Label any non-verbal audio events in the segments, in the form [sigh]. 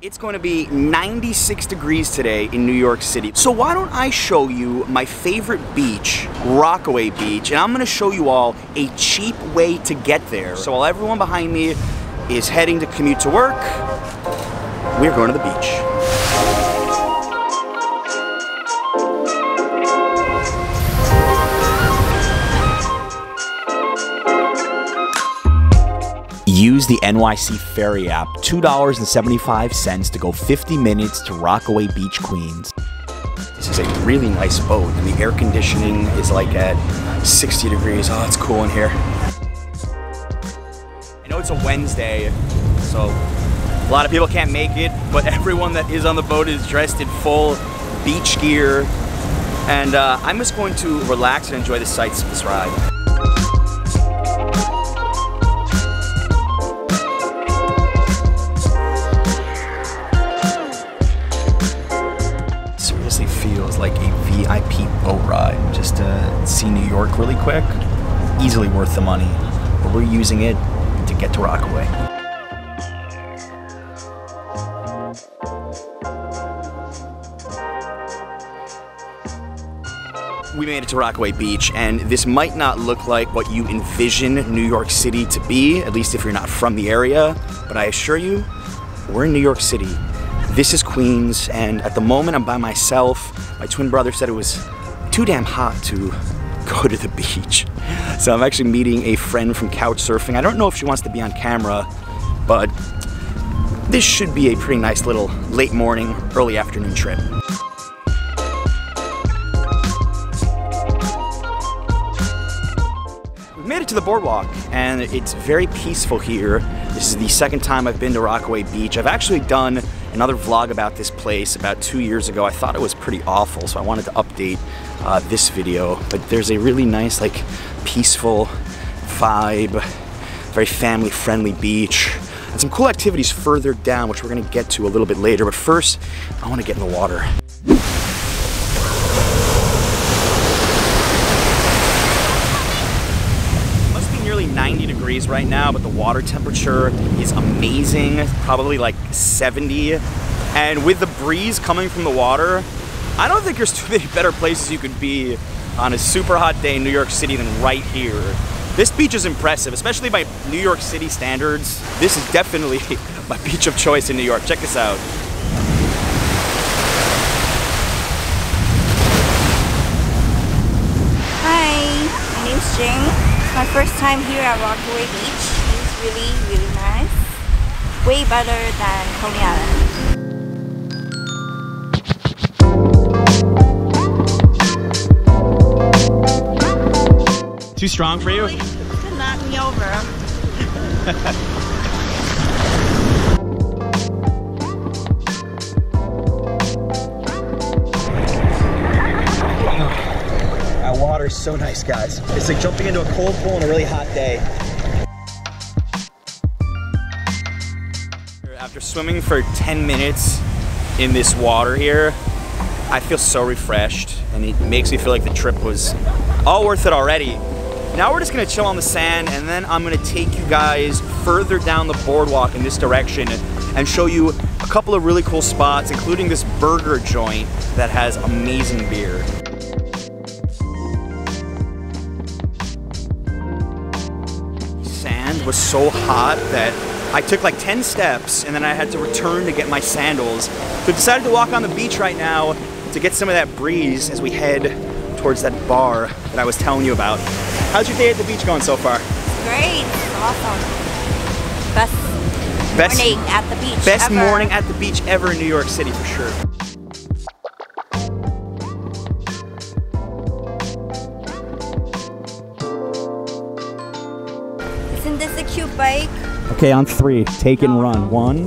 It's going to be 96 degrees today in New York City. So why don't I show you my favorite beach, Rockaway Beach, and I'm going to show you all a cheap way to get there. So while everyone behind me is heading to commute to work, we're going to the beach. Use the NYC Ferry app, $2.75 to go 50 minutes to Rockaway Beach, Queens. This is a really nice boat, and the air conditioning is like at 60 degrees. Oh, it's cool in here. I know it's a Wednesday, so a lot of people can't make it, but [laughs] everyone that is on the boat is dressed in full beach gear. And uh, I'm just going to relax and enjoy the sights of this ride. Boat ride just to see New York really quick. Easily worth the money, but we're using it to get to Rockaway. We made it to Rockaway Beach, and this might not look like what you envision New York City to be, at least if you're not from the area, but I assure you, we're in New York City. This is Queens, and at the moment I'm by myself. My twin brother said it was too damn hot to [laughs] go to the beach. So I'm actually meeting a friend from couch surfing. I don't know if she wants to be on camera, but this should be a pretty nice little late morning, early afternoon trip. We've made it to the boardwalk and it's very peaceful here. This is the second time I've been to Rockaway Beach. I've actually done another vlog about this place about two years ago. I thought it was pretty awful, so I wanted to update uh, this video. But there's a really nice, like, peaceful vibe, very family-friendly beach, and some cool activities further down, which we're gonna get to a little bit later. But first, I wanna get in the water. 90 degrees right now, but the water temperature is amazing, probably like 70. And with the breeze coming from the water, I don't think there's [laughs] too many better places you could be on a super hot day in New York City than right here. This beach is impressive, especially by New York City standards. This is definitely [laughs] my beach of choice in New York. Check this out. Hi, my name's Jing. It's my first time here at Rockaway Beach. It's really, really nice. Way better than Coney Island. Too strong for you? To knock me over. [laughs] nice, guys. It's like jumping into a cold pool on a really hot day. After swimming for 10 minutes in this water here, I feel so refreshed and it makes me feel like the trip was all worth it already. Now we're just gonna chill on the sand and then I'm gonna take you guys further down the boardwalk in this direction and show you a couple of really cool spots, including this burger joint that has amazing beer. Was so hot that I took like 10 steps and then I had to return to get my sandals. So I decided to walk on the beach right now to get some of that breeze as we head towards that bar that I was telling you about. How's your day at the beach going so far? Great. Awesome. Best, best morning at the beach Best ever. morning at the beach ever in New York City for sure. Isn't this a cute bike? Okay, on three. Take and run. One,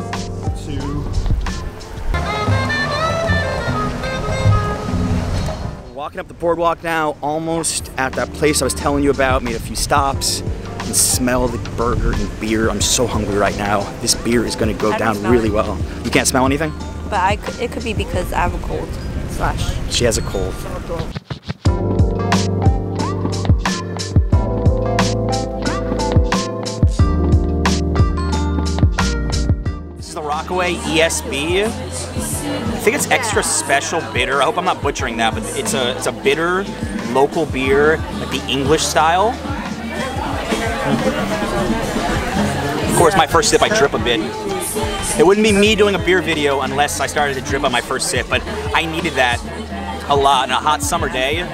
two. Walking up the boardwalk now, almost at that place I was telling you about. Made a few stops and smell the burger and beer. I'm so hungry right now. This beer is going to go down really it. well. You can't smell anything? But I could, it could be because I have a cold. Slash. She has a cold. Rockaway ESB. I think it's extra special bitter. I hope I'm not butchering that, but it's a it's a bitter local beer, like the English style. Of course, my first sip I drip a bit. It wouldn't be me doing a beer video unless I started to drip on my first sip, but I needed that a lot on a hot summer day.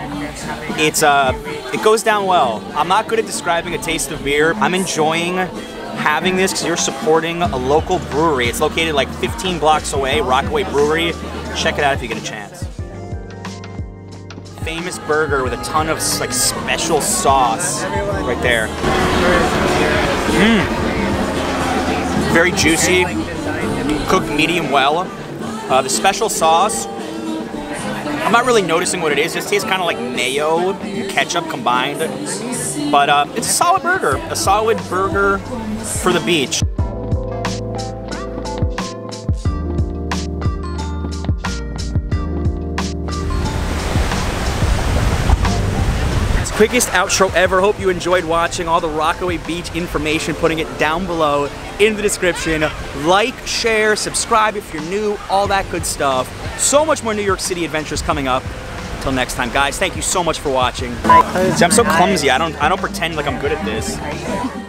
It's uh, it goes down well. I'm not good at describing a taste of beer. I'm enjoying having this because you're supporting a local brewery. It's located like 15 blocks away, Rockaway Brewery. Check it out if you get a chance. Famous burger with a ton of like special sauce right there. Mmm. Very juicy, cooked medium well. Uh, the special sauce, I'm not really noticing what it is. It tastes kind of like mayo, ketchup combined. But uh, it's a solid burger. A solid burger for the beach. It's quickest outro ever. Hope you enjoyed watching all the Rockaway Beach information, putting it down below in the description. Like, share, subscribe if you're new, all that good stuff. So much more New York City adventures coming up. Until next time, guys, thank you so much for watching. See, I'm so clumsy. I don't I don't pretend like I'm good at this.